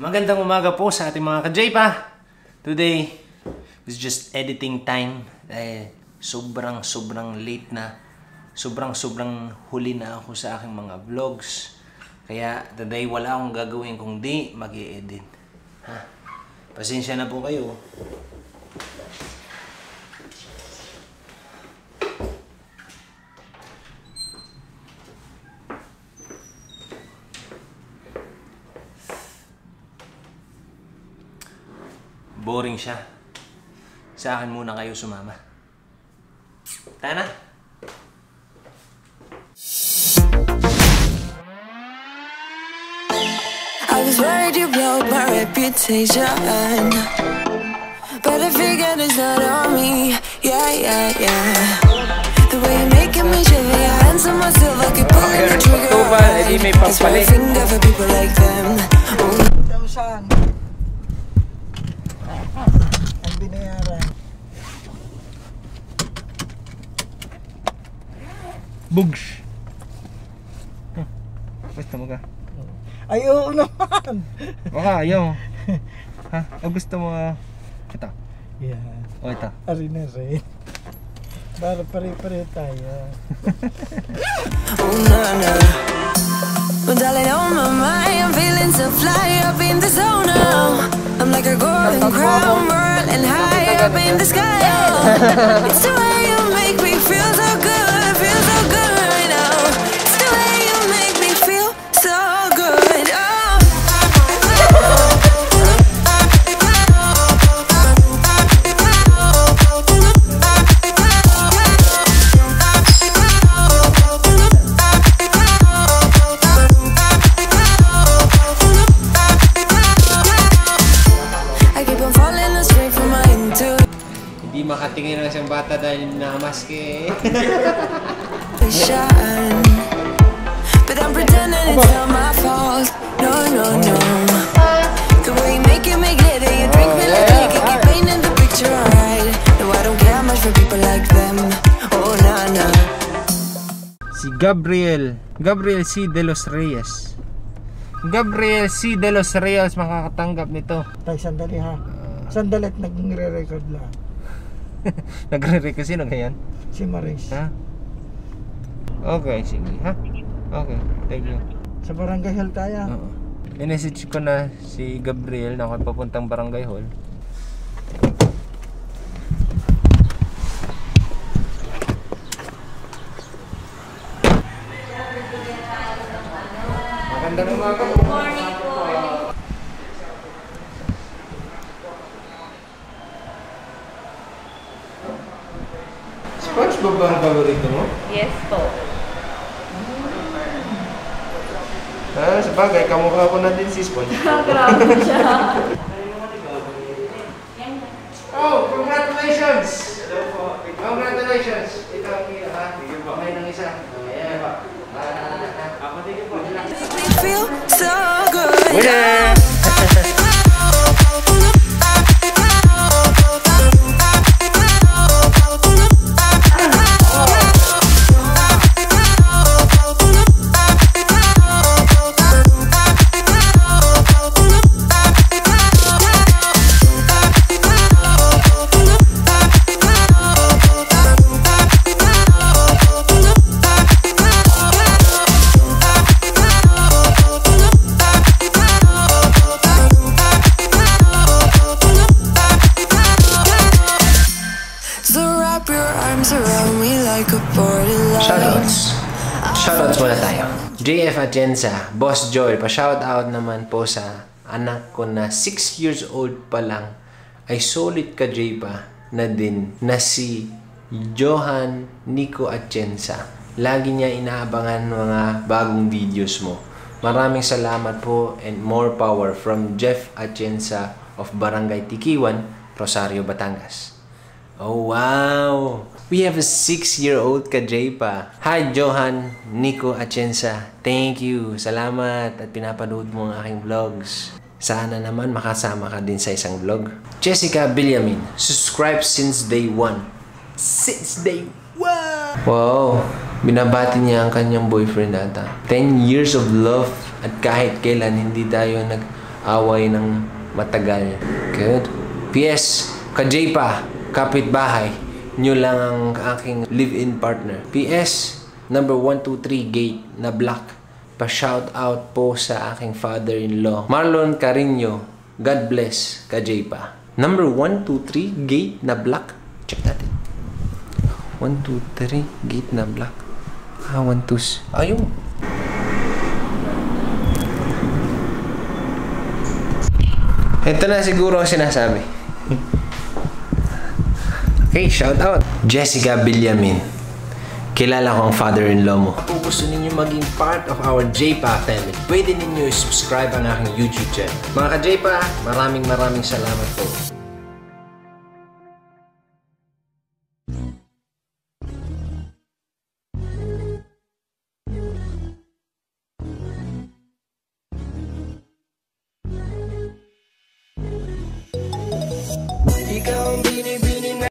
Magandang umaga po sa ating mga ka-J-Pa. Today is just editing time. Eh, sobrang sobrang late na. Sobrang sobrang huli na ako sa aking mga vlogs. Kaya today wala akong gagawin kung di mag edit Ha? Pasensya na po kayo. Boring siya. Sa akin muna kayo sumama. Tana? I was worried you blow my reputation But I figured it's not on me Yeah, yeah, yeah The way you're making me shiver Your hands on myself I could pull the trigger It's my finger for people like them oh. Ang binayaran. Bugs. Huh. Gusto mo ka? Ay, oo naman. Baka ayaw. ha? O gusto mo ah, ito? Yan. O ito? Ari na rin. Para pare-pare tayo. Oh, na, na Well, darling, on my mind I'm feeling so fly golden crown Whirling high up in the sky oh. It's the way you Hindi makatingin ng isang bata dahil nakamaske. But I'm pretending it's not my fault. No, no, no. The way you make it, make it, you drink me like liquor, keep painting the picture alright. No, I don't care much for people like them. Oh, nah, nah. Si Gabriel. Gabriel C. De Los Reyes. Gabriel C. De Los Reyes makakatanggap nito. Tay, sandali ha. Sandali at nagre-record lang. Nagre-record sino ganyan? Si Maris. Ha? Okay, sige. Ha? Okay, thank you. Sa Barangay Hall tayo. Oo. I-message ko na si Gabriel na ako papuntang Barangay Hall. Magandang umaga po. Ba ang paborito mo? Yes po. Ah, sa bagay, kamukha ko na din si SpongeBob. Grabe siya. Oh, congratulations! Congratulations! Ito ang kira ha. May nang isa. Ayan. Ah, We feel so good. Winner! Shoutouts muna tayo. JF Atienza, Boss Joy, pa-shoutout naman po sa anak ko na 6 years old pa lang ay solid ka J pa na din na si Johan Nico Atienza. Lagi niya inaabangan mga bagong videos mo. Maraming salamat po and more power from Jeff Atienza of Barangay Tikiwan, Rosario, Batangas. Oh, wow! We have a six-year-old ka, Jay pa. Hi, Johan, Nico Atienza. Thank you. Salamat at pinapanood mo ang aking vlogs. Sana naman makasama ka din sa isang vlog. Jessica Billamin, subscribe since day one. Since day one! Wow! Binabati niya ang kanyang boyfriend ata. 10 years of love at kahit kailan hindi tayo nag away ng matagal. Good. PS, ka-J pa, kapitbahay, nyo lang ang aking live-in partner. PS, number 123 gate na black. Pa-shout out po sa aking father-in-law. Marlon Carino, God bless, ka-J pa. Number 123 gate na black. Check natin. 1, 2, 3, gate na black. Ah, 1, 2, ayun. Ito na siguro ang sinasabi. Okay, shout out. Jessica Villamin. Kilala ko ang father-in-law mo. Kung gusto ninyo maging part of our JPA family, pwede ninyo subscribe ang aking YouTube channel. Mga ka-JPA, maraming maraming salamat po. Ikaw ang